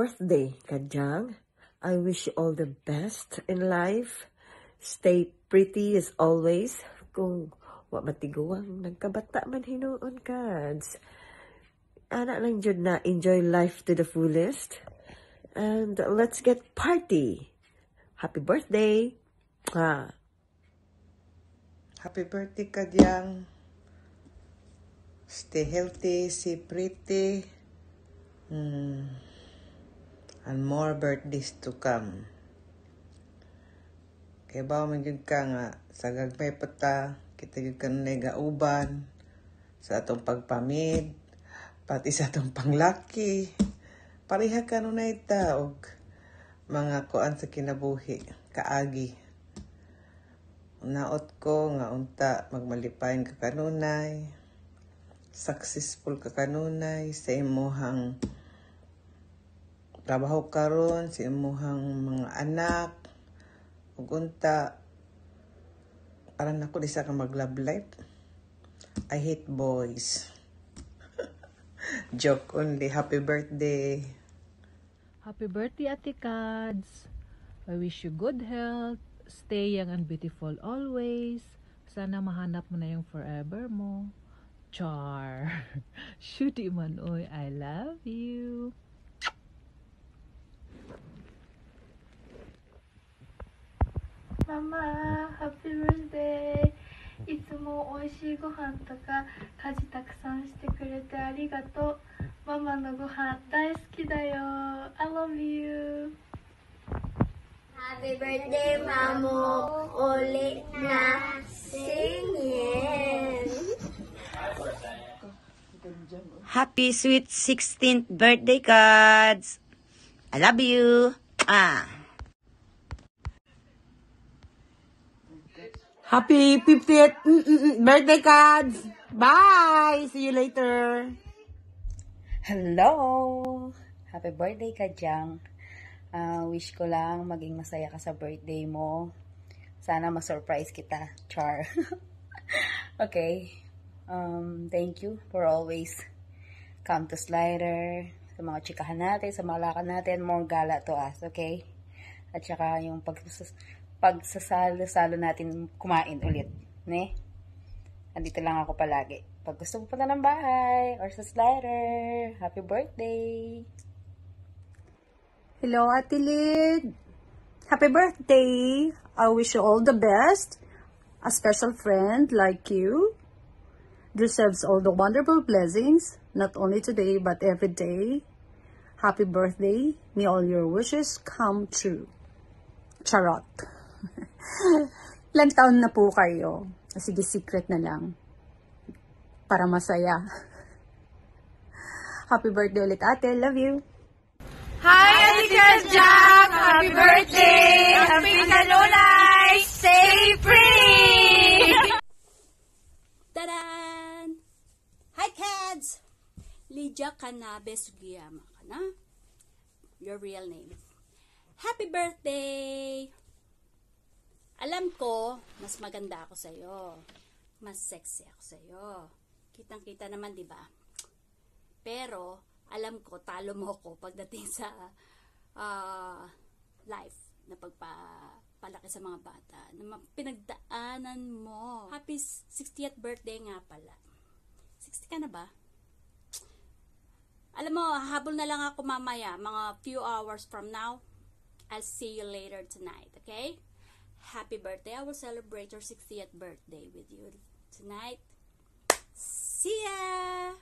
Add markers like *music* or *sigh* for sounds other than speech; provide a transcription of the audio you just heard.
birthday, Kajang. I wish you all the best in life. Stay pretty as always. Kung wa matiguang nagkabata man hinuon kads. Anak lang jud na enjoy life to the fullest. And let's get party. Happy birthday. Ah. Happy birthday, Kadyang. Stay healthy, stay pretty. Hmm. And more birthdays to come. Kaya ba man jud ka nga sa gagmay pata, kita jud ka na gauban sa atong pagpamid, pati sa atong panglaki. Pareha ka nun na og mga kuan sa kinabuhi, kaagi. Naot ko nga unta magmalipayon ka kanunay. Successful ka kanunay sa imuhang trabaho karon sa imuhang mga anak. Ug unta aran ako di sa ka mag love life. I hate boys. *laughs* Joke only. Happy birthday. Happy birthday, Ate Kads. I wish you good health. Stay young and beautiful always. Sana mahanap mo na yung forever mo. Char. *laughs* Shooty man, oy. I love you. Mama, happy birthday! いつも美味しいご飯とか家事たくさんしてくれてありがとう。ママのご飯大好きだよ。I love you. Happy birthday, Mamo! Ulit na singin! Happy sweet 16th birthday, cards. I love you. Ah. Happy 50th mm, mm, mm, birthday cards. Bye. See you later. Hello! Happy birthday ka, Jang. Ah, wish ko lang maging masaya ka sa birthday mo. Sana ma-surprise kita, Char. *laughs* okay. Um, thank you for always come to Slider, sa mga chikahan natin, sa mga lakan natin, more gala to us, okay? At saka yung pag pagsasalo-salo natin kumain ulit, ne? Andito lang ako palagi. Pag gusto mo punta ng bahay or sa slider, happy birthday! Hello, Ate Lid. Happy birthday. I wish you all the best. A special friend like you deserves all the wonderful blessings, not only today but every day. Happy birthday. May all your wishes come true. Charot. *laughs* Ilan taon na po kayo? Sige, secret na lang. Para masaya. *laughs* Happy birthday ulit, ate. Love you. Hi, Ate Jack! Happy birthday! Happy Kanulay! Stay free! *laughs* Tadan! Hi, kids! Lydia Canabe Sugiyama ka na? Your real name. Happy birthday! Alam ko, mas maganda ako sa'yo. Mas sexy ako sa'yo. Kitang-kita naman, di ba? Pero, alam ko, talo mo ako pagdating sa ah, life na pagpapalaki sa mga bata. Na pinagdaanan mo. Happy 60th birthday nga pala. 60 ka na ba? Alam mo, habol na lang ako mamaya, mga few hours from now. I'll see you later tonight, okay? Happy birthday. I will celebrate your 60th birthday with you tonight. See ya!